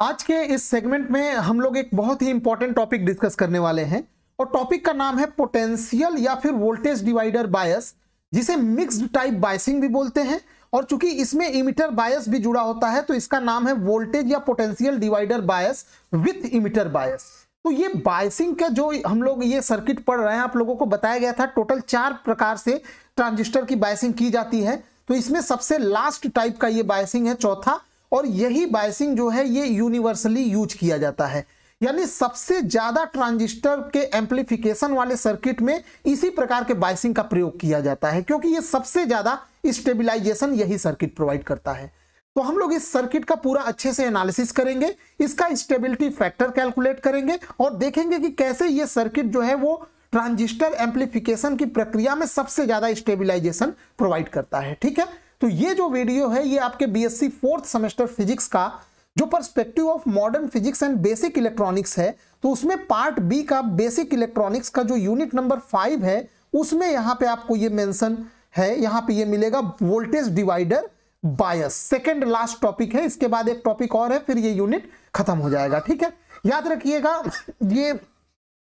आज के इस सेगमेंट में हम लोग एक बहुत ही इंपॉर्टेंट टॉपिक डिस्कस करने वाले हैं और टॉपिक का नाम है पोटेंशियल या फिर वोल्टेज डिवाइडर बायस जिसे मिक्स्ड टाइप बायसिंग भी बोलते हैं। और चूँकि इसमें इमिटर बायस भी जुड़ा होता है तो इसका नाम है वोल्टेज या potential divider bias with emitter bias तो ये बायसिंग का जो हम लोग ये सर्किट पढ़ रहे हैं, आप लोगों को बताया गया था टोटल चार प्रकार से ट्रांजिस्टर की बायसिंग की जाती है। तो इसमें सबसे लास्ट टाइप का ये बायसिंग है, चौथा। और यही बायसिंग जो है, ये यूनिवर्सली यूज़ किया जाता है। यानी सबसे ज़्यादा ट्रांजिस्टर के एम्पलीफिकेशन वाले सर्किट में इसी प्रकार के बायसिंग का प्रयोग किया जाता है, क्योंकि ये सबसे ज़्यादा स्टेबिलाईजेशन यही सर्किट प्रोवाइड करता है। तो हम लोग इस सर्किट का पूरा अच्छे से एनालिसिस करेंगे, इसका स्टेबिलिटी फैक्टर कैलकुलेट करेंगे और देखेंगे कि कैसे ये सर्किट जो है, वो ट्रांजिस्टर एम्पलीफिकेशन की प्रक्रिया में सबसे ज़्यादा स्टेबिलाईजेशन प्रोवाइड करता है। ठीक है? तो ये जो वीडियो है, ये आपके बीएससी फोर्थ सेमेस्टर फिजिक्स का, जो perspective of modern physics and basic electronics है तो उसमें पार्ट बी का बेसिक इलेक्ट्रॉनिक्स का जो यूनिट नंबर फाइव है, उसमें यहाँ पे आपको ये मेंशन है, यहाँ पे ये मिलेगा voltage divider bias second last topic है, इसके बाद एक टॉपिक और है, फिर ये यूनिट खत्म हो जाएगा, ठीक है? याद रखिएगा, ये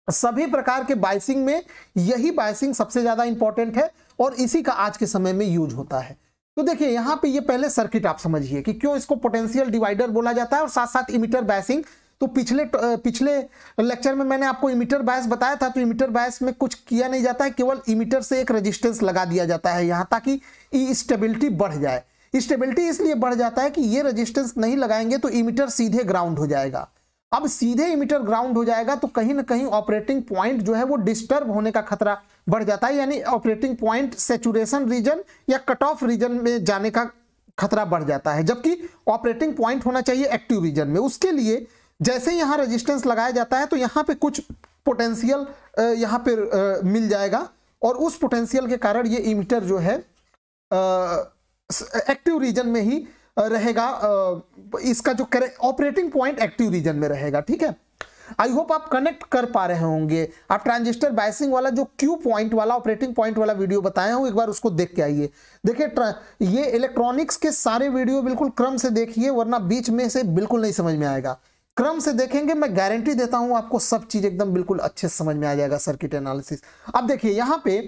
सभी प्रकार के बाइसिंग में यही बाइसिंग सबसे ज़्यादा इंपॉर्टेंट है, और इसी का आज के समय में यूज़ होता है। तो देखिए, यहाँ पे ये पहले सर्किट आप समझिए कि क्यों इसको पोटेंशियल डिवाइडर बोला जाता है और साथ साथ इमीटर बैसिंग तो पिछले पिछले लेक्चर में मैंने आपको इमीटर बायस बताया था तो इमीटर बायस में कुछ किया नहीं जाता है, केवल इमीटर से एक रेजिस्टेंस लगा दिया जाता है यहाँ ताकि स्टेबिलिटी बढ़ जाए। स्टेबिलिटी इसलिए बढ़ जाता है कि ये रेजिस्टेंस नहीं लगाएँगे तो इमीटर सीधे ग्राउंड हो जाएगा। अब सीधे इमीटर ग्राउंड हो जाएगा तो कहीं ना कहीं ऑपरेटिंग पॉइंट जो है वो डिस्टर्ब होने का खतरा बढ़ जाता है, यानी ऑपरेटिंग पॉइंट सेचुरेशन रीजन या कट ऑफ़ रीजन में जाने का खतरा बढ़ जाता है। जबकि ऑपरेटिंग पॉइंट होना चाहिए एक्टिव रीजन में। उसके लिए जैसे यहाँ रेजिस्टेंस लगाया जाता है तो यहाँ पे कुछ पोटेंशियल यहाँ पे मिल जाएगा और उस पोटेंशियल के कारण ये इमीटर जो है एक्टिव रीजन में ही रहेगा इसका जो ऑपरेटिंग पॉइंट एक्टिव रीजन में रहेगा, ठीक है? आई होप आप कनेक्ट कर पा रहे होंगे। आप ट्रांजिस्टर बाइसिंग वाला जो क्यू पॉइंट वाला ऑपरेटिंग पॉइंट वाला वीडियो बताया हूँ, एक बार उसको देख के आइए। देखिए ये इलेक्ट्रॉनिक्स के सारे वीडियो बिल्कुल क्रम से देखिए, वरना बीच में से बिल्कुल नहीं समझ में आएगा। क्रम से देखेंगे, मैं गारंटी देता हूँ आपको सब चीज़ एकदम बिल्कुल अच्छे समझ में आ जाएगा सर्किट एनालिसिस अब देखिए, यहाँ पे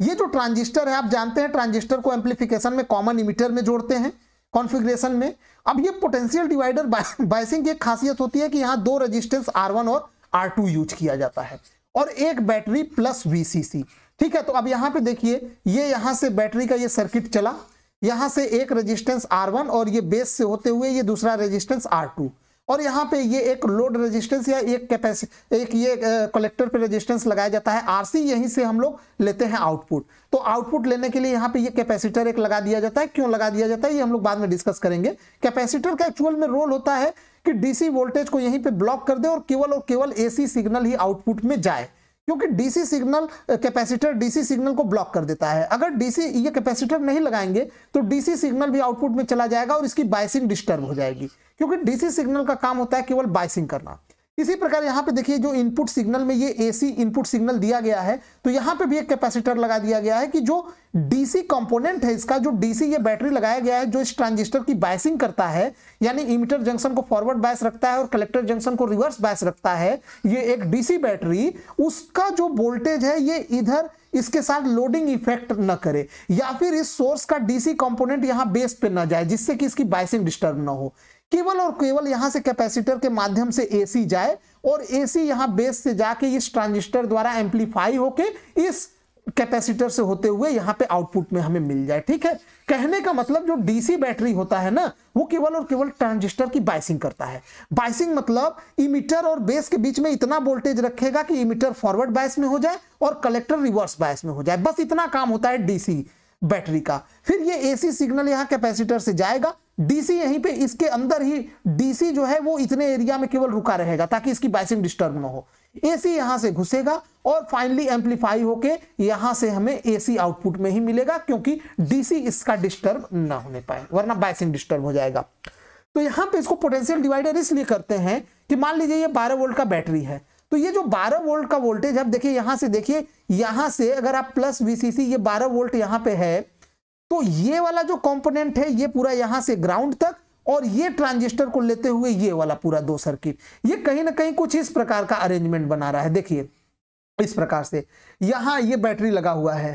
ये जो ट्रांजिस्टर है, आप जानते हैं ट्रांजिस्टर को एम्पलीफिकेशन में कॉमन इमीटर में जोड़ते हैं। कॉन्फ़िगरेशन में। अब ये पोटेंशियल डिवाइडर बाइसिंग की एक खासियत होती है कि यहाँ दो रेजिस्टेंस R1 और R2 यूज़ किया जाता है। और एक बैटरी प्लस VCC ठीक है तो अब यहाँ पे देखिए, ये यहाँ से बैटरी का ये सर्किट चला। यहाँ से एक रेजिस्टेंस R1 और ये बेस से होते हुए ये दूसरा रजिस्टेंस आर R2 और यहाँ पे ये एक लोड रेजिस्टेंस या एक कैपेसिटी एक ये कलेक्टर पे रेजिस्टेंस लगाया जाता है। आरसी यहीं से हम लोग लेते हैं आउटपुट तो आउटपुट लेने के लिए यहाँ पे ये कैपेसिटर एक लगा दिया जाता है। क्यों लगा दिया जाता है? ये हम लोग बाद में डिस्कस करेंगे। कैपेसिटर का एक्चुअल में रोल होता है कि डीसी वोल्टेज को यहीं पे ब्लॉक कर दे और केवल और केवल एसी सिग्नल ही आउटपुट में जाए। क्योंकि DC signal capacitor DC signal को ब्लॉक कर देता है। अगर डीसी ये कैपेसिटर नहीं लगाएँगे तो डीसी सिग्नल भी आउटपुट में चला जाएगा और इसकी बायसिंग डिस्टर्ब हो जाएगी। क्योंकि डीसी सिग्नल का काम होता है केवल बाइसिंग करना। इसी प्रकार यहाँ पे देखिए जो इनपुट सिग्नल में ये एसी इनपुट सिग्नल दिया गया है तो यहाँ पे भी एक कैपेसिटर लगा दिया गया है कि जो डीसी कंपोनेंट है, इसका जो डीसी ये बैटरी लगाया गया है, जो इस ट्रांजिस्टर की बायसिंग करता है, यानी इमीटर जंक्शन को फॉरवर्ड बायस रखता है और कलेक्टर जंक्शन को रिवर्स बायस रखता है, ये एक डीसी बैटरी, उसका जो वोल्टेज है, ये इधर इसके साथ लोडिंग इफ़ेक्ट न करे, या फिर इस सोर्स का डीसी कंपोनेंट यहाँ बेस पे न जाए, जिससे कि इसकी बाइसिंग डिस्टर्ब ना हो। केवल और केवल यहाँ से कैपेसिटर के माध्यम से एसी जाए और एसी यहाँ बेस से जाके इस ट्रांजिस्टर द्वारा एम्पलीफाई होके इस कैपेसिटर से होते हुए यहाँ पे आउटपुट में हमें मिल जाए, ठीक है? कहने का मतलब जो डीसी बैटरी होता है ना, वो केवल और केवल ट्रांजिस्टर की बाइसिंग करता है। बाइसिंग मतलब इमीटर और बेस के बीच में इतना वोल्टेज रखेगा कि इमीटर फॉरवर्ड बायस में हो जाए और कलेक्टर रिवर्स बायस में हो जाए। बस इतना काम होता है डीसी बैटरी का। फिर ये एसी सिग्नल यहाँ कैपेसिटर से जाएगा डीसी यहीं पे इसके अंदर ही डीसी जो है वो इतने एरिया में केवल रुका रहेगा ताकि इसकी बाइसिंग डिस्टर्ब ना हो। एसी यहाँ से घुसेगा और फाइनली एम्पलीफाई होके यहाँ से हमें एसी आउटपुट में ही मिलेगा क्योंकि डीसी इसका डिस्टर्ब ना होने पाए, वरना बाइसिंग डिस्टर्ब हो जाएगा। तो यहाँ पे इसको पोटेंशियल डिवाइडर इसलिए करते हैं कि मान लीजिए ये 12 वोल्ट का बैटरी है। तो ये जो 12 वोल्ट का वोल्टेज है देखिए यहाँ से देखिए, यहाँ से अगर आप प्लस वीसीसी ये 12 वोल्ट यहाँ पे है तो ये वाला जो कंपोनेंट है, ये पूरा यहाँ से ग्राउंड तक और ये ट्रांजिस्टर को लेते हुए ये वाला पूरा दो सर्किट ये कहीं ना कहीं कुछ इस प्रकार का अरेंजमेंट बना रहा है। देखिए, इस प्रकार से यहाँ ये बैटरी लगा हुआ है।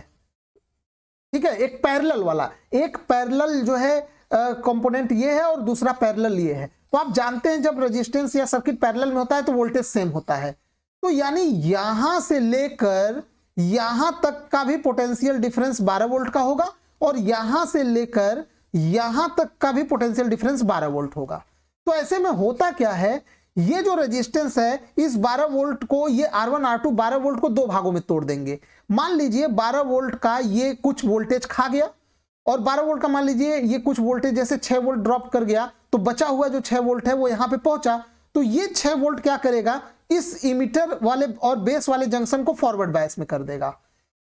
ठीक है, एक पैरेलल वाला, एक पैरेलल जो है कंपोनेंट ये है और दूसरा पैरेलल ये है। तो आप जानते हैं जब रेजिस्टेंस या सर्किट पैरेलल में होता है तो वोल्टेज सेम होता है। तो यानी यहाँ से लेकर यहाँ तक का भी पोटेंशियल डिफरेंस 12 वोल्ट का होगा और यहाँ से लेकर यहाँ तक का भी पोटेंशियल डिफरेंस 12 वोल्ट होगा। तो ऐसे में होता क्या है? ये जो रेजिस्टेंस है, इस 12 वोल्ट को, ये R1 R2 12 वोल्ट को दो भागों में तोड़ देंगे। मान लीजिए 12 वोल्ट का ये कुछ वोल्टेज खा गया और 12 वोल्ट का मान लीजिए ये कुछ वोल्टेज जैसे 6 वोल्ट ड्रॉप कर गया तो बचा हुआ जो 6 वोल्ट है वो यहाँ पे पहुँचा। तो ये 6 वोल्ट क्या करेगा? इस इमीटर वाले और बेस वाले जंक्शन को फॉरवर्ड बायस में कर देगा।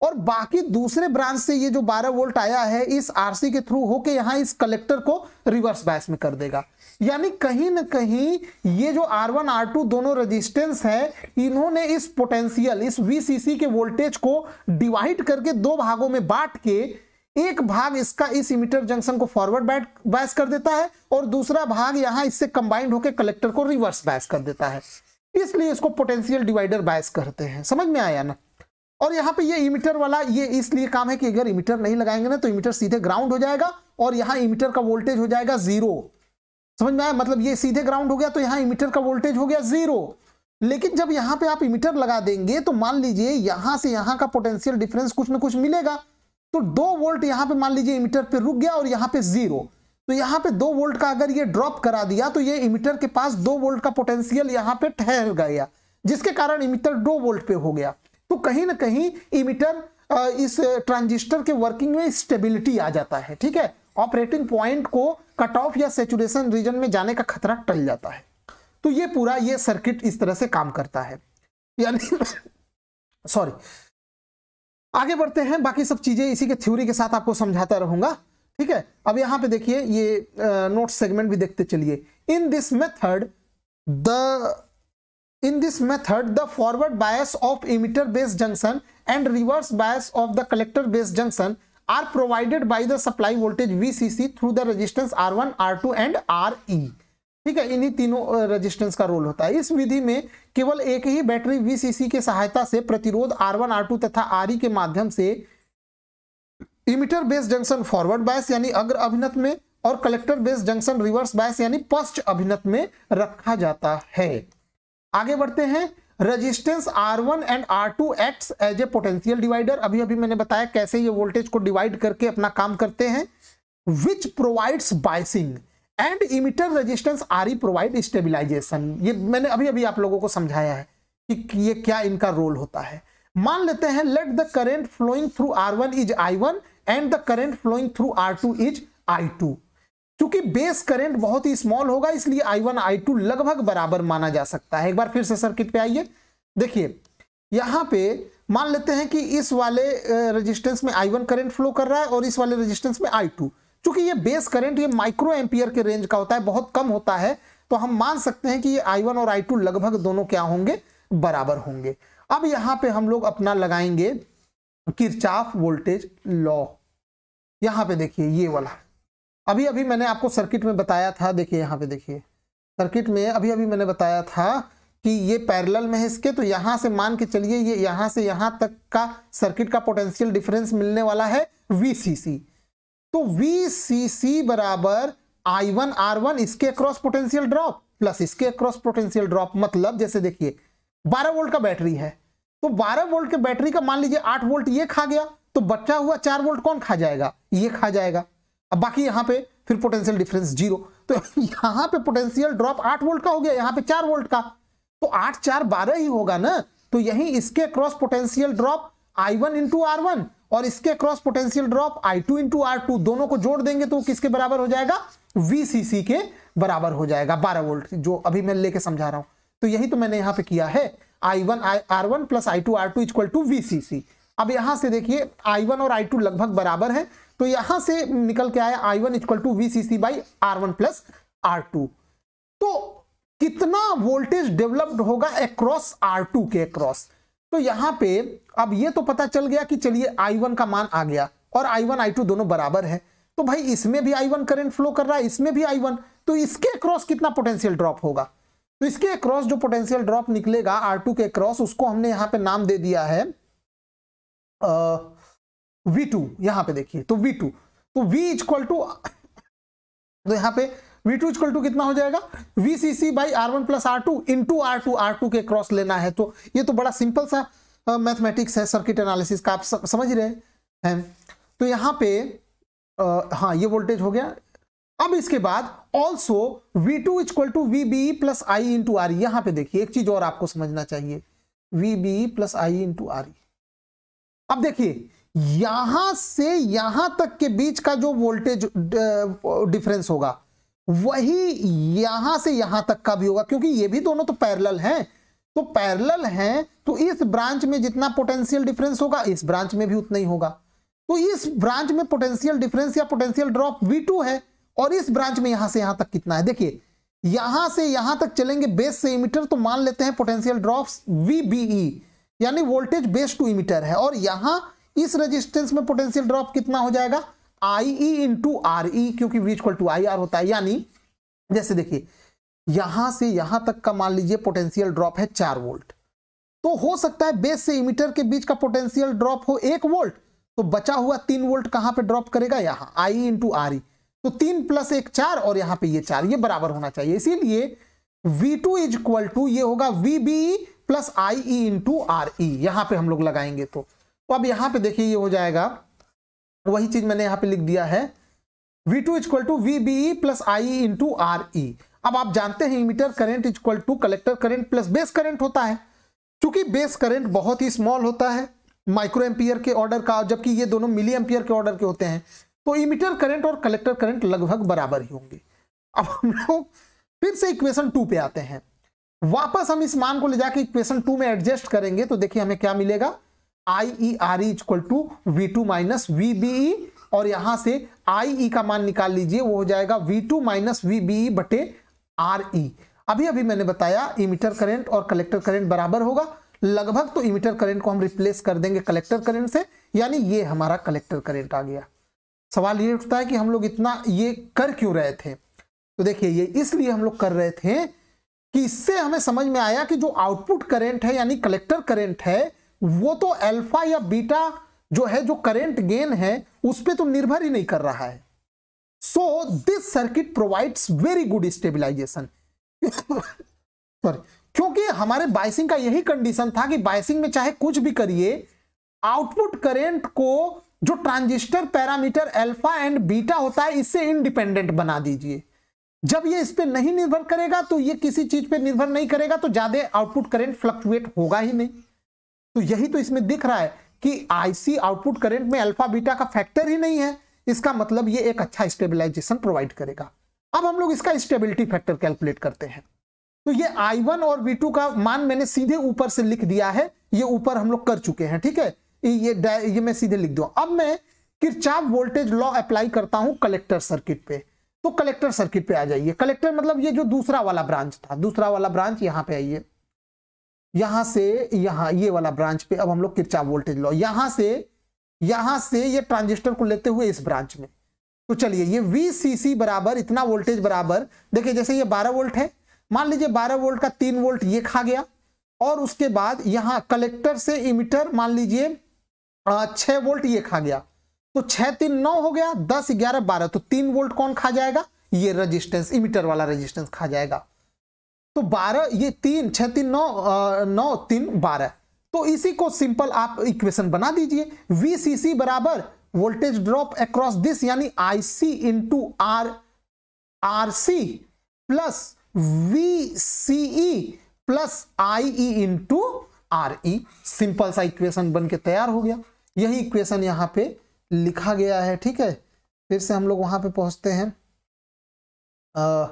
और बाकी दूसरे ब्रांच से ये जो 12 वोल्ट आया है, इस आरसी के थ्रू होके यहाँ इस कलेक्टर को रिवर्स बायस में कर देगा। यानी कहीं ना कहीं ये जो R1 R2 दोनों रेजिस्टेंस है, इन्होंने इस पोटेंशियल इस VCC के वोल्टेज को डिवाइड करके दो भागों में बांट के एक भाग इसका इस इमीटर जंक्शन को फॉरवर्ड बायस कर देता है और दूसरा भाग यहाँ इससे कंबाइंड होकर कलेक्टर को रिवर्स बायस कर देता है। इसलिए इसको पोटेंशियल डिवाइडर बायस करते हैं। समझ में आया ना? और यहाँ पे ये इमीटर वाला, ये इसलिए काम है कि अगर इमीटर नहीं लगाएँगे ना तो इमीटर सीधे ग्राउंड हो जाएगा और यहाँ इमीटर का वोल्टेज हो जाएगा ज़ीरो समझ में आया? मतलब ये सीधे ग्राउंड हो गया तो यहाँ इमीटर का वोल्टेज हो गया ज़ीरो लेकिन जब यहाँ पे आप इमीटर लगा देंगे तो मान लीजिए यहाँ से यहाँ का पोटेंशियल डिफरेंस कुछ ना कुछ मिलेगा। तो दो वोल्ट यहाँ पे मान लीजिए इमीटर पे रुक गया और यहाँ पे ज़ीरो तो यहाँ पे दो वोल्ट का अगर ये ड्रॉप करा दिया तो ये इमीटर के पास दो वोल्ट का पोटेंशियल यहाँ पे ठहर गया, जिसके कारण इमीटर दो वोल्ट पे हो गया। तो कहीं ना कहीं इमीटर इस ट्रांजिस्टर के वर्किंग में स्टेबिलिटी आ जाता है, ठीक है? ऑपरेटिंग पॉइंट को कट ऑफ़ या सेचुरेशन रीजन में जाने का खतरा टल जाता है। तो ये पूरा ये सर्किट इस तरह से काम करता है। यानी सॉरी आगे बढ़ते हैं, बाकी सब चीज़ें इसी के थ्योरी के साथ आपको समझाता रहूँगा, ठीक है? अब यहाँ पे देखिए, ये नोट सेगमेंट भी देखते चलिए। In this method the in this method the forward bias of emitter based junction and reverse bias of the collector based junction are provided by the supply voltage VCC through the resistance R1, R2 and RE ठीक है इन्हीं तीनों resistance का role होता है। इस विधि में केवल एक ही बैटरी वीसीसी के सहायता से प्रतिरोध R1, R2 तथा RE के माध्यम से emitter based junction forward bias यानी अग्र अभिनत में और collector based junction reverse bias यानी पश्च अभिनत में रखा जाता है। आगे बढ़ते हैं। Resistance R1 and R2 acts as a potential divider अभी अभी मैंने बताया कैसे ये वोल्टेज को डिवाइड करके अपना काम करते हैं। Which provides biasing and emitter resistance R E provide stabilisation ये मैंने अभी अभी आप लोगों को समझाया है कि ये क्या इनका रोल होता है। मान लेते हैं let the current flowing through R one is I one and the current flowing through R two is I two क्योंकि बेस करंट बहुत ही स्मॉल होगा, इसलिए आई वन आई टू लगभग बराबर माना जा सकता है। एक बार फिर से सर्किट पे आइए। देखिए, यहाँ पे मान लेते हैं कि इस वाले रेजिस्टेंस में आई वन करंट फ्लो कर रहा है और इस वाले रेजिस्टेंस में आई टू चूँकि ये बेस करंट, ये माइक्रो एम्पियर के रेंज का होता है, बहुत कम होता है तो हम मान सकते हैं कि ये आई वन और आई टू लगभग दोनों क्या होंगे? बराबर होंगे। अब यहाँ पे हम लोग अपना लगाएँगे किरचाफ वोल्टेज लॉ। यहाँ पे देखिए, ये वाला। अभी अभी मैंने आपको सर्किट में बताया था, देखिए यहाँ पे देखिए। सर्किट में अभी अभी मैंने बताया था कि ये पैरेलल में है इसके तो यहाँ से मान के चलिए, ये यहाँ से यहाँ तक का सर्किट का पोटेंशियल डिफरेंस मिलने वाला है वीसीसी तो वीसीसी बराबर आई वन आर वन इसके अक्रॉस पोटेंशियल ड्रॉप प्लस इसके अक्रॉस पोटेंशियल ड्रॉप मतलब जैसे देखिए 12 वोल्ट का बैटरी है। तो 12 वोल्ट के बैटरी का मान लीजिए 8 वोल्ट ये खा गया तो बचा हुआ चार वोल्ट कौन खा जाएगा? ये खा जाएगा। अब बाकी यहाँ पे फिर पोटेंशियल डिफरेंस ज़ीरो तो यहाँ पे पोटेंशियल ड्रॉप आठ वोल्ट का हो गया, यहाँ पे चार वोल्ट का। तो आठ, चार बारह ही होगा ना? तो यही इसके cross potential drop I one into R one और इसके cross potential drop I two into R two दोनों को जोड़ देंगे तो किसके बराबर हो जाएगा? वीसीसी के बराबर हो जाएगा, बारह वोल्ट जो अभी मैं लेके समझा रहा हूँ। तो यही तो मैंने यहाँ पे किया है I one I R one plus I two R two equal to VCC अब यहाँ से देखिए I1 और I2 लगभग बराबर है। तो यहाँ से निकल के आया I1 one equal to V C C by R one plus R two तो कितना वोल्टेज डेवलप्ड होगा अक्रॉस R2 के अक्रॉस तो यहाँ पे अब ये तो पता चल गया कि चलिए I1 का मान आ गया और I1 I2 दोनों बराबर है। तो भाई इसमें भी आई वन करंट फ्लो कर रहा है, इसमें भी आई वन। तो इसके क्रॉस कितना पोटेंशियल ड्रॉप होगा? तो इसके क्रॉस जो पोटेंशियल ड्रॉप निकलेगा आर टू के क्रॉस उसको हमने यहाँ पे नाम दे दिया है वी टू यहाँ पे देखिए तो वी टू तो v इक्वल टू तो यहाँ पे वी टू इक्वल टू कितना हो जाएगा? V C C by R one plus R two into R two R two के क्रॉस लेना है। तो ये तो बड़ा सिंपल सा मैथमेटिक्स है सर्किट एनालिसिस का आप समझ रहे हैं। तो यहाँ पे आ, हाँ ये वोल्टेज हो गया। अब इसके बाद also V two equal to V B plus I into R यहाँ पर देखिए एक चीज़ और आपको समझना चाहिए। V B plus I into R अब देखिए, यहाँ से यहाँ तक के बीच का जो वोल्टेज डिफरेंस होगा, वही यहाँ से यहाँ तक का भी होगा, क्योंकि ये भी दोनों तो पैरेलल हैं। तो पैरेलल हैं तो इस ब्रांच में जितना पोटेंशियल डिफरेंस होगा, इस ब्रांच में भी उतना ही होगा। तो इस ब्रांच में पोटेंशियल डिफरेंस या पोटेंशियल ड्रॉप V2 है, और इस ब्रांच में यहाँ से यहाँ तक कितना है? देखिए, यहाँ से यहाँ तक चलेंगे बेस से इमीटर तो मान लेते हैं पोटेंशियल ड्रॉप ड्रॉप्स VBE यानी वोल्टेज बेस टू इमीटर है। और यहाँ इस रेजिस्टेंस में पोटेंशियल ड्रॉप कितना हो जाएगा? आई ई इंटू आर ई क्योंकि V equal to I R होता है। यानी जैसे देखिए, यहाँ से यहाँ तक का मान लीजिए पोटेंशियल ड्रॉप है चार वोल्ट। तो हो सकता है बेस से इमीटर के बीच का पोटेंशियल ड्रॉप हो एक वोल्ट। तो बचा हुआ तीन वोल्ट कहाँ पे ड्रॉप करेगा? यहाँ आई इंटू आर ई तो तीन प्लस एक चार, और यहाँ पे ये चार, ये बराबर होना चाहिए। इसीलिए V2 to is equal to ये होगा V B plus I E into R E यहाँ पर हम लोग लगाएँगे तो। तो अब यहाँ पे देखिए ये हो जाएगा। वही चीज़ मैंने यहाँ पे लिख दिया है। V2 two equal to V B plus I into R E अब आप जानते हैं emitter current equal to collector current plus base current होता है। क्योंकि बेस करंट बहुत ही स्मॉल होता है माइक्रो एम्पियर के ऑर्डर का, जबकि ये दोनों मिली एम्पियर के ऑर्डर के होते हैं। तो इमीटर करंट और कलेक्टर करंट लगभग बराबर ही होंगे। अब हम लोग फिर से इक्वेशन टू पे आते हैं। वापस हम इस मान को ले जाके इक्वेशन टू में एडजस्ट करेंगे तो देखिए हमें क्या मिलेगा? I E R E equal to V two minus V B E और यहाँ से आई ई e का मान निकाल लीजिए, वो हो जाएगा V two minus V B E बटे आर ई अभी अभी मैंने बताया इमीटर करंट और कलेक्टर करंट बराबर होगा। लगभग तो इमीटर करंट को हम रिप्लेस कर देंगे कलेक्टर करंट से, यानी ये हमारा कलेक्टर करंट आ गया। सवाल ये उठता है कि हम लोग इतना ये कर क्यों रहे थे? तो देखिए, ये इसलिए हम लोग कर रहे थे कि इससे हमें समझ में आया कि जो आउटपुट करंट है, यानी कलेक्टर करंट है, वो तो अल्फ़ा या बीटा जो है, जो करंट गेन है, उस पर तो निर्भर ही नहीं कर रहा है। So this circuit provides very good stabilisation sorry क्योंकि हमारे बाइसिंग का यही कंडीशन था कि बाइसिंग में चाहे कुछ भी करिए आउटपुट करेंट को जो transistor parameter alpha and beta होता है, इससे इनडिपेंडेंट बना दीजिए। जब ये इस पर नहीं निर्भर करेगा तो ये किसी चीज़ पे निर्भर नहीं करेगा तो ज़्यादा आउटपुट करंट फ्लक्चुएट होगा ही नहीं। तो यही तो इसमें दिख रहा है कि आईसी आउटपुट करंट में अल्फ़ा बीटा का फैक्टर ही नहीं है। इसका मतलब ये एक अच्छा स्टेबिलाईजेशन प्रोवाइड करेगा। अब हम लोग इसका स्टेबिलिटी फैक्टर कैलकुलेट करते हैं। तो ये I1 और V2 का मान मैंने सीधे ऊपर से लिख दिया है। ये ऊपर हम लोग कर चुके हैं, ठीक है? ये ये मैं सीधे लिख दू। अब मैं किरचाप वोल्टेज लॉ अप्लाई करता हूँ कलेक्टर सर्किट पे। तो कलेक्टर सर्किट पे आ जाइए। कलेक्टर मतलब ये जो दूसरा वाला ब्रांच था, दूसरा वाला ब्रांच यहाँ पे आइए। यहाँ से यहाँ, ये वाला ब्रांच पे अब हम लोग किरचा वोल्टेज लो, यहाँ से यहाँ से ये ट्रांजिस्टर को लेते हुए इस ब्रांच में। तो चलिए, ये वीसीसी बराबर, इतना वोल्टेज बराबर, देखिए जैसे ये 12 वोल्ट है, मान लीजिए 12 वोल्ट का तीन वोल्ट ये खा गया, और उसके बाद यहाँ कलेक्टर से इमीटर मान लीजिए छह वोल्ट ये खा गया। तो छह तीन नौ हो गया, दस ग्यारह बारह तो तीन वोल्ट कौन खा जाएगा? ये रजिस्टेंस इमीटर वाला रजिस्टेंस खा जाएगा। तो बारह, ये तीन, छह तीन नौ नौ तीन बारह। तो इसी को सिंपल आप इक्वेशन बना दीजिए। वीसीसी बराबर वोल्टेज ड्रॉप अक्रॉस दिस यानी I IC into R R C plus V CE plus I E into R E simple सा इक्वेशन बन के तैयार हो गया। यही इक्वेशन यहाँ पे लिखा गया है ठीक है? फिर से हम लोग वहाँ पे पहुँचते हैं। आ,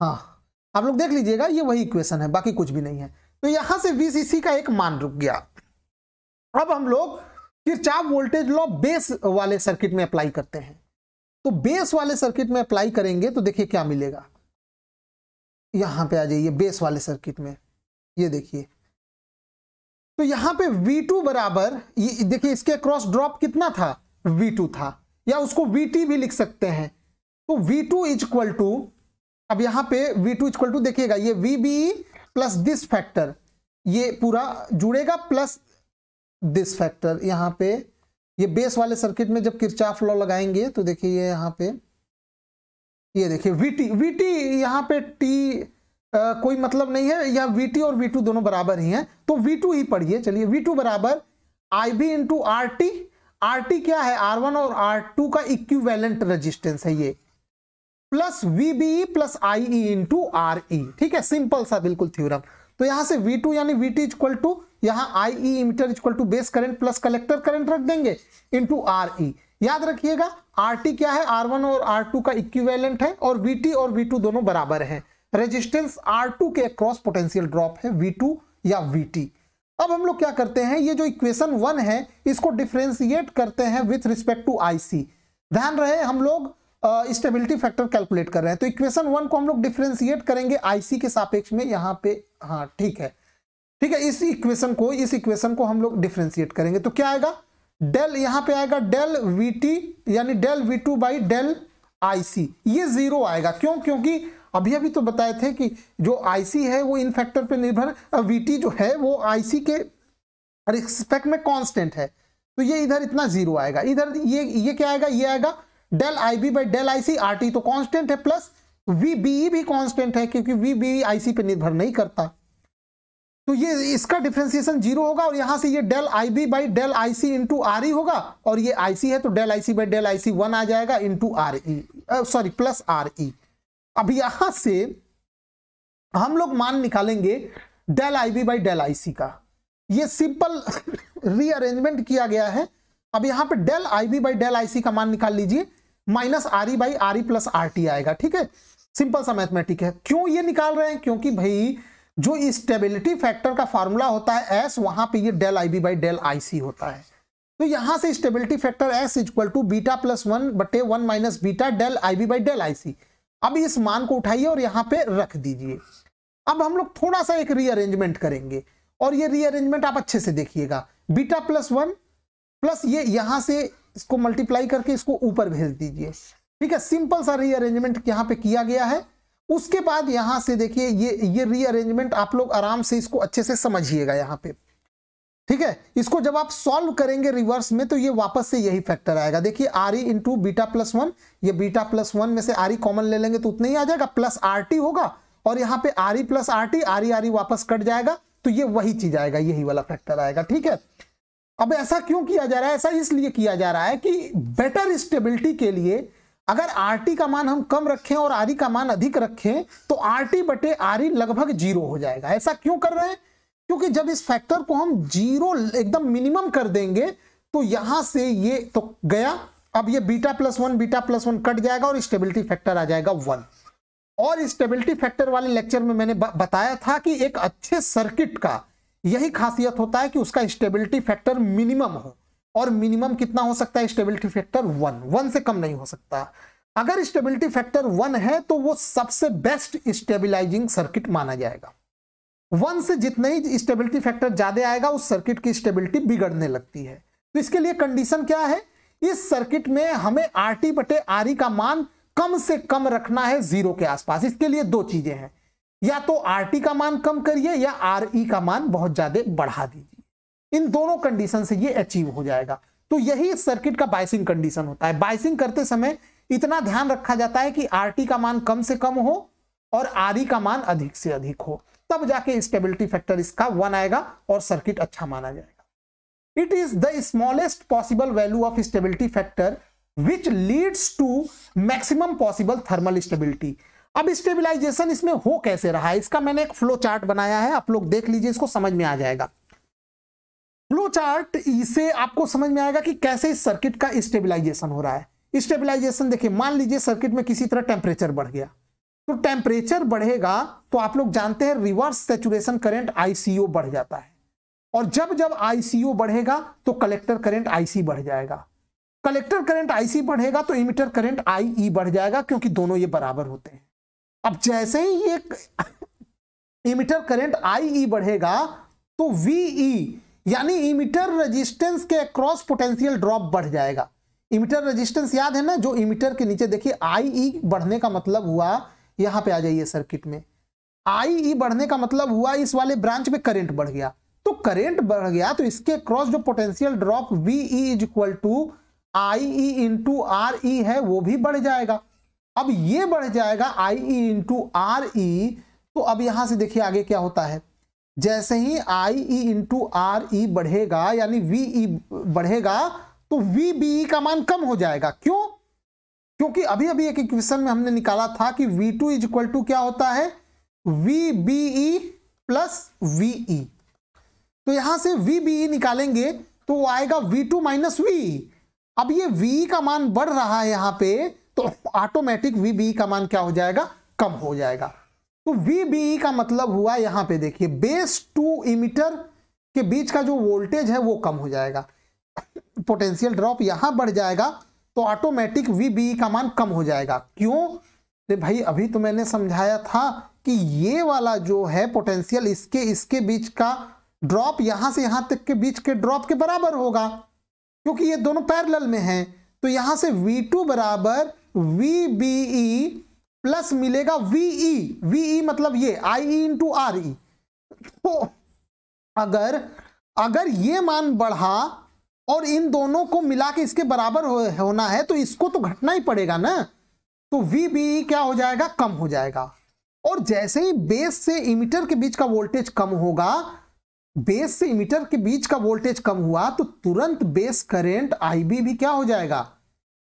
हाँ आप लोग देख लीजिएगा ये वही इक्वेशन है बाकी कुछ भी नहीं है। तो यहाँ से वीसीसी का एक मान रुक गया। अब हम लोग किरचाप वोल्टेज लॉ बेस वाले सर्किट में अप्लाई करते हैं। तो बेस वाले सर्किट में अप्लाई करेंगे तो देखिए क्या मिलेगा। यहाँ पे आ जाइए बेस वाले सर्किट में। ये देखिए तो यहाँ पे V2 बराबर देखिए इसके क्रॉस ड्रॉप कितना था? V2 था। या उसको वी भी लिख सकते हैं। तो V two is equal to अब यहाँ पे वी टू इक्वल टू देखिएगा, ये V B plus this factor ये पूरा जुड़ेगा प्लस दिस फैक्टर यहाँ पे, ये बेस वाले सर्किट में जब किरचाफ लॉ लगाएँगे तो देखिए ये यहाँ पे, ये देखिए वीटी वीटी यहाँ पे टी कोई मतलब नहीं है, या वीटी और वी टू दोनों बराबर ही हैं तो वी टू ही पढ़िए, चलिए वी टू बराबर I B into R T R T क्या है? आर वन और आर टू का इक्विवेलेंट रेजिस्टेंस है ये plus V B plus I E into R E ठीक है? सिंपल सा, बिल्कुल थ्योरम तो यहाँ से V2 यानी VT इक्वल टू यहाँ I E emitter equal to base current plus collector current रख देंगे इंटू आर ई याद रखिएगा आर टी क्या है? आर वन और आर टू का इक्विवेलेंट है, और वी टी और वी टू दोनों बराबर है। रेजिस्टेंस आर टू के अक्रॉस पोटेंशियल ड्रॉप है वी या वी अब हम लोग क्या करते हैं, ये जो इक्वेशन वन है, इसको डिफ्रेंशिएट करते हैं विथ रिस्पेक्ट टू आईसी ध्यान रहे, हम लोग स्टेबिलिटी फैक्टर कैलकुलेट कर रहे हैं। तो इक्वेशन वन को हम लोग डिफ्रेंशिएट करेंगे आईसी के सापेक्ष में, यहाँ पे हाँ ठीक है। ठीक है, इस इक्वेशन को, इस इक्वेशन को हम लोग डिफ्रेंशिएट करेंगे। तो क्या आएगा? डेल यहाँ पे आएगा डेल वी टी यानी del V two by del IC ये ज़ीरो आएगा। क्यों? क्योंकि अभी अभी तो बताए थे कि जो आईसी है, वो इन फैक्टर पे निर्भर वीटी जो है, वो आईसी के रिस्पेक्ट में कांस्टेंट है। तो ये इधर इतना ज़ीरो आएगा। इधर ये ये क्या आएगा? ये आएगा del I B by del I C R T तो कॉन्स्टेंट है प्लस वी बी भी कॉन्स्टेंट है, क्योंकि वी बी आई सी पे निर्भर नहीं करता। तो ये, इसका डिफ्रेंसिएशन ज़ीरो होगा और यहाँ से ये del I B by del I C into R E होगा और ये आई सी है तो del I C by del I C one आ जाएगा into R E sorry plus R E अब यहाँ से हम लोग मान निकालेंगे del I B by del I C का। ये सिंपल रीअरेंजमेंट किया गया है। अब यहाँ पे del I B by del I C का मान निकाल लीजिए। Minus R E by R E plus R T आएगा, ठीक है? सिंपल सा मैथमेटिक है। क्यों ये निकाल रहे हैं? क्योंकि भाई, जो स्टेबिलिटी फैक्टर का फॉर्मूला होता है एस वहाँ पे ये del I B by del I C होता है। तो यहाँ से stability factor S equal to beta plus one बटे one minus beta del I B by del I C अब इस मान को उठाइए और यहाँ पे रख दीजिए। अब हम लोग थोड़ा सा एक रीअरेंजमेंट करेंगे और ये रीअरेंजमेंट आप अच्छे से देखिएगा। बीटा प्लस वन प्लस ये यहाँ से इसको मल्टीप्लाई करके इसको ऊपर भेज दीजिए। ठीक है सिंपल सा रीअरेंजमेंट यहाँ पे किया गया है। उसके बाद यहाँ से देखिए, ये ये रीअरेंजमेंट आप लोग आराम से इसको अच्छे से समझिएगा यहाँ पे। ठीक है? इसको जब आप सॉल्व करेंगे रिवर्स में तो ये वापस से यही फैक्टर आएगा। देखिए R E into beta plus one ये बीटा प्लस वन में से आर ई कॉमन ले लेंगे तो उतना ही आ जाएगा प्लस आर टी होगा, और यहाँ पे R E plus R T R E R E वापस कट जाएगा तो ये वही चीज़ आएगा, यही वाला फैक्टर आएगा, ठीक है? अब ऐसा क्यों किया जा रहा है? ऐसा इसलिए किया जा रहा है कि बेटर स्टेबिलिटी के लिए अगर आर टी का मान हम कम रखें और आर का मान अधिक रखें तो आर टी बटे आर लगभग ज़ीरो हो जाएगा। ऐसा क्यों कर रहे हैं? क्योंकि जब इस फैक्टर को हम ज़ीरो एकदम मिनिमम कर देंगे तो यहाँ से ये तो गया। अब ये beta plus one, beta plus one cut जाएगा और स्टेबिलिटी फैक्टर आ जाएगा वन। और स्टेबिलिटी फैक्टर वाले लेक्चर में मैंने बताया था कि एक अच्छे सर्किट का यही खासियत होता है कि उसका स्टेबिलिटी फैक्टर मिनिमम हो। और मिनिमम कितना हो सकता है? Stability factor one. वन से कम नहीं हो सकता। अगर स्टेबिलिटी फैक्टर वन है तो वो सबसे बेस्ट स्टेबिलाईजिंग सर्किट माना जाएगा। वन से जितने ही स्टेबिलिटी फैक्टर ज़्यादा आएगा, उस सर्किट की स्टेबिलिटी बिगड़ने लगती है। तो इसके लिए कंडीशन क्या है? इस सर्किट में हमें आर टी बटे आर का मान कम से कम रखना है ज़ीरो के आसपास। इसके लिए दो चीज़ें हैं। या तो आर टी का मान कम करिए, या आर ई का मान बहुत ज़्यादा बढ़ा दीजिए। इन दोनों कंडीशन से ये अचीव हो जाएगा। तो यही सर्किट का बाइसिंग कंडीशन होता है। बाइसिंग करते समय इतना ध्यान रखा जाता है कि आर टी का मान कम से कम हो और आर ई का मान अधिक से अधिक हो। तब जाके स्टेबिलिटी फैक्टर इसका वन आएगा और सर्किट अच्छा माना जाएगा। It is the smallest possible value of stability factor which leads to maximum possible thermal stability अब स्टेबिलाईजेशन इसमें हो कैसे रहा है? इसका मैंने एक फ्लो चार्ट बनाया है, आप लोग देख लीजिए, इसको समझ में आ जाएगा। फ्लो चार्ट इसे आपको समझ में आएगा कि कैसे इस सर्किट का स्टेबिलाईजेशन हो रहा है। स्टेबिलाईजेशन देखिए, मान लीजिए सर्किट में किसी तरह टेम्परेचर बढ़ गया। तो टेम्परेचर बढ़ेगा तो आप लोग जानते हैं रिवर्स सेचुरेशन करंट आईसीओ बढ़ जाता है। और जब जब आईसीओ बढ़ेगा तो कलेक्टर करंट आईसी बढ़ जाएगा। कलेक्टर करंट आईसी बढ़ेगा तो इमिटर करंट आईई बढ़ जाएगा क्योंकि दोनों ये बराबर होते हैं। अब जैसे ही ये इमिटर करंट आई ई बढ़ेगा तो वीई e, यानी इमिटर रेजिस्टेंस के क्रॉस पोटेंशियल ड्रॉप बढ़ जाएगा। इमिटर रेजिस्टेंस याद है ना जो इमिटर के नीचे देखिए आई ई e बढ़ने का मतलब हुआ यहाँ पे आ जाइए सर्किट में। आई ई e बढ़ने का मतलब हुआ इस वाले ब्रांच में करंट बढ़ गया। तो करंट बढ़ गया तो इसके क्रॉस जो potential drop V E is equal to I E into R E है, वो भी बढ़ जाएगा। अब ये बढ़ जाएगा आई ई इंटू आर ई तो अब यहाँ से देखिए आगे क्या होता है। जैसे ही आई ई इंटू आर ई बढ़ेगा, यानी वी ई e बढ़ेगा तो वी बी ई का मान कम हो जाएगा। क्यों? क्योंकि अभी अभी एक इक्वेशन में हमने निकाला था कि V two is equal to क्या होता है? V B E plus V E तो यहाँ से वी बी ई निकालेंगे तो वो आएगा वी टू माइनस वी अब ये वी का मान बढ़ रहा है यहाँ पे तो ऑटोमेटिक वी बी का मान क्या हो जाएगा? कम हो जाएगा। तो वी बी का मतलब हुआ यहाँ पे देखिए बेस टू इमीटर के बीच का जो वोल्टेज है वो कम हो जाएगा। पोटेंशियल ड्रॉप यहाँ बढ़ जाएगा। तो ऑटोमेटिक वी बी का मान कम हो जाएगा। क्यों? भाई, अभी तो मैंने समझाया था कि ये वाला जो है पोटेंशियल इसके इसके बीच का ड्रॉप यहाँ से यहाँ तक के बीच के ड्रॉप के बराबर होगा। क्योंकि ये दोनों पैरेलल में हैं तो यहाँ से V2 बराबर वी बी ई प्लस मिलेगा वीई वीई e मतलब ये आई ई इंटू आर ई तो अगर अगर ये मान बढ़ा और इन दोनों को मिला के इसके बराबर हो, होना है तो इसको तो घटना ही पड़ेगा ना? तो वी बी e क्या हो जाएगा? कम हो जाएगा। और जैसे ही बेस से इमीटर के बीच का वोल्टेज कम होगा बेस से इमीटर के बीच का वोल्टेज कम हुआ तो तुरंत बेस करंट आईबी भी क्या हो जाएगा?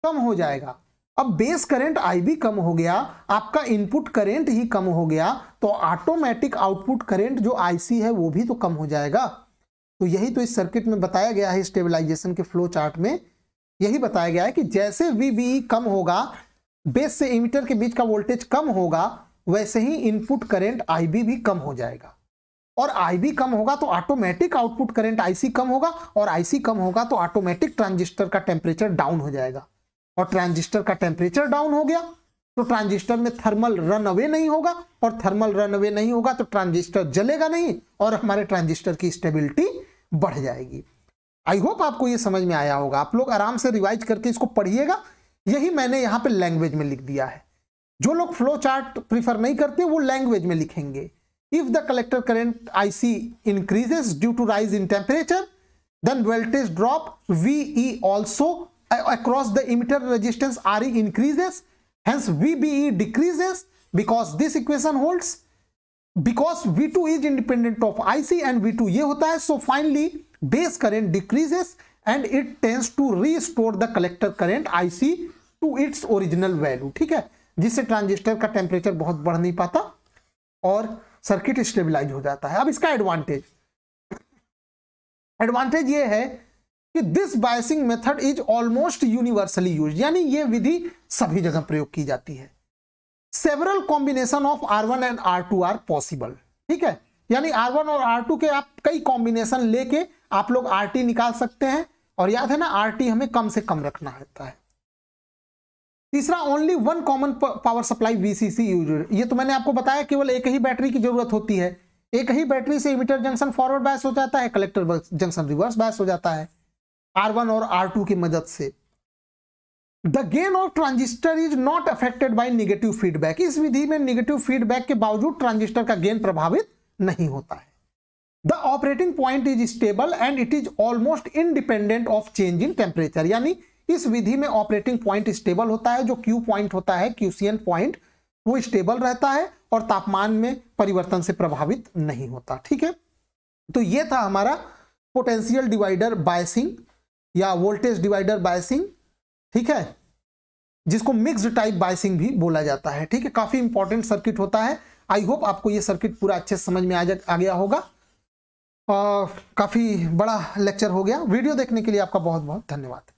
कम हो जाएगा। अब बेस करंट आईबी कम हो गया आपका इनपुट करंट ही कम हो गया तो ऑटोमेटिक आउटपुट करंट जो आईसी है वो भी तो कम हो जाएगा। तो यही तो इस सर्किट में बताया गया है स्टेबलाइजेशन के फ्लो चार्ट में। यही बताया गया है कि जैसे वी कम होगा बेस से इमीटर के बीच का वोल्टेज कम होगा, वैसे ही इनपुट करंट आईबी भी कम हो जाएगा। और आईबी कम होगा तो ऑटोमेटिक आउटपुट करंट आईसी कम होगा, और आईसी कम होगा तो ऑटोमेटिक ट्रांजिस्टर का टेम्परेचर डाउन हो जाएगा। और ट्रांजिस्टर का टेम्परेचर डाउन हो गया। तो ट्रांजिस्टर में थर्मल रन अवे नहीं होगा और थर्मल रन अवे नहीं होगा तो ट्रांजिस्टर जलेगा नहीं और हमारे ट्रांजिस्टर की स्टेबिलिटी बढ़ जाएगी। आई होप आपको ये समझ में आया होगा। आप लोग आराम से रिवाइज करके इसको पढ़िएगा। यही मैंने यहाँ पे लैंग्वेज में लिख दिया है। जो लोग फ्लो चार्ट प्रीफर नहीं करते, वो लैंग्वेज में लिखेंगे। If the collector current IC increases due to rise in temperature then voltage drop V also across the emitter resistance Re increases hence VBE decreases because this equation holds because V2 is independent of IC and V2 ये होता है so finally base current decreases and it tends to restore the collector current IC to its original value ठीक है जिससे transistor का temperature बहुत बढ़ नहीं पाता और सर्किट स्टेबलाइज हो जाता है अब इसका एडवांटेज एडवांटेज ये है कि this biasing method is almost universally use यानी ये विधि सभी जगह प्रयोग की जाती है। Several combination of R one and R two are possible ठीक है? यानी आर वन और आर टू के आप कई कॉम्बिनेशन लेके आप लोग आर टी निकाल सकते हैं, और याद है ना आर टी हमें कम से कम रखना रहता है। तीसरा only one common power supply VCC use ये तो मैंने आपको बताया, केवल एक ही बैटरी की ज़रूरत होती है। एक ही बैटरी से इमिटर जंक्शन फॉरवर्ड बैस हो जाता है कलेक्टर जंक्शन रिवर्स बैस हो जाता है। R1 और R2 की मदद से। The gain of transistor is not affected by negative feedback इस विधि में निगेटिव फीडबैक के बावजूद ट्रांजिस्टर का गेन प्रभावित नहीं होता है। The operating point is stable and it is almost independent of change in temperature यानी इस विधि में ऑपरेटिंग पॉइंट स्टेबल होता है, जो क्यू पॉइंट होता है क्यूसीएन पॉइंट वो स्टेबल रहता है और तापमान में परिवर्तन से प्रभावित नहीं होता। ठीक है? तो ये था हमारा पोटेंशियल डिवाइडर बायसिंग या वोल्टेज डिवाइडर बायसिंग ठीक है? जिसको मिक्स्ड टाइप बायसिंग भी बोला जाता है ठीक है? काफ़ी इंपॉर्टेंट सर्किट होता है। आई होप आपको ये सर्किट पूरा अच्छे समझ में आ, आ गया होगा। और काफ़ी बड़ा लेक्चर हो गया। वीडियो देखने के लिए आपका बहुत बहुत धन्यवाद।